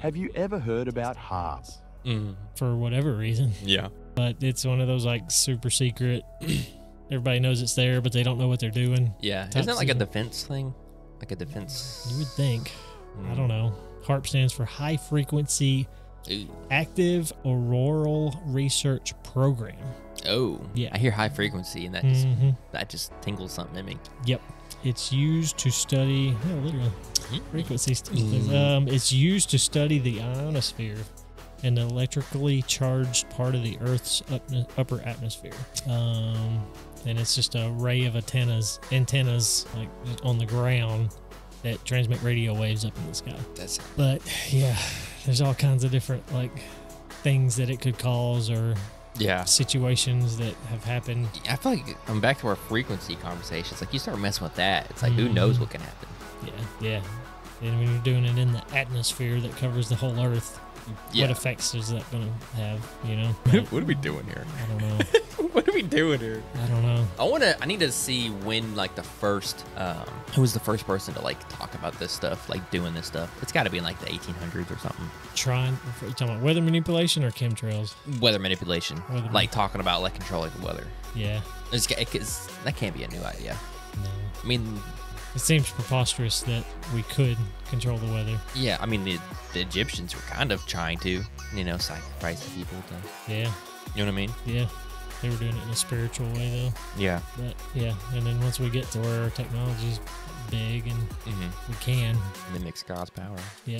Have you ever heard about HAARP? Mm. for whatever reason. Yeah. But it's one of those like super secret. Everybody knows it's there, but they don't know what they're doing. Yeah. Top Isn't that like a defense thing? Like a defense. You would think. Mm. I don't know. HAARP stands for High Frequency Ooh. Active Auroral Research Program. Oh. Yeah. I hear high frequency and that just Mhm. that just tingles something in me. Yep. It's used to study, no, literally, frequency. Mm. Um, it's used to study the ionosphere, an electrically charged part of the Earth's up, upper atmosphere. Um, and it's just a ray of antennas, antennas like on the ground that transmit radio waves up in the sky. That's But yeah, there's all kinds of different like things that it could cause or yeah. situations that have happened. I feel like I'm back to our frequency conversations. Like you start messing with that, it's like who Mhm. knows what can happen. Yeah, yeah. And when you're doing it in the atmosphere that covers the whole Earth, Yeah. what effects is that going to have? You know, Like, what are we doing here? I don't know. What are we doing here? I don't know. I want to. I need to see when like the first. Um, who was the first person to like talk about this stuff, like doing this stuff? It's got to be in like the 1800s or something. Trying. You talking about weather manipulation or chemtrails? Weather manipulation, Weather like talking about like controlling the weather. Yeah. It's, ca- it's, that can't be a new idea. No. I mean, It seems preposterous that we could control the weather. yeah. I mean, the, the Egyptians were kind of trying to, you know, sacrifice the people. To, Yeah. you know what I mean? Yeah. They were doing it in a spiritual way though. Yeah. But yeah. And then once we get to where our technology's big and Mm-hmm. we can, Mimics God's power. yeah,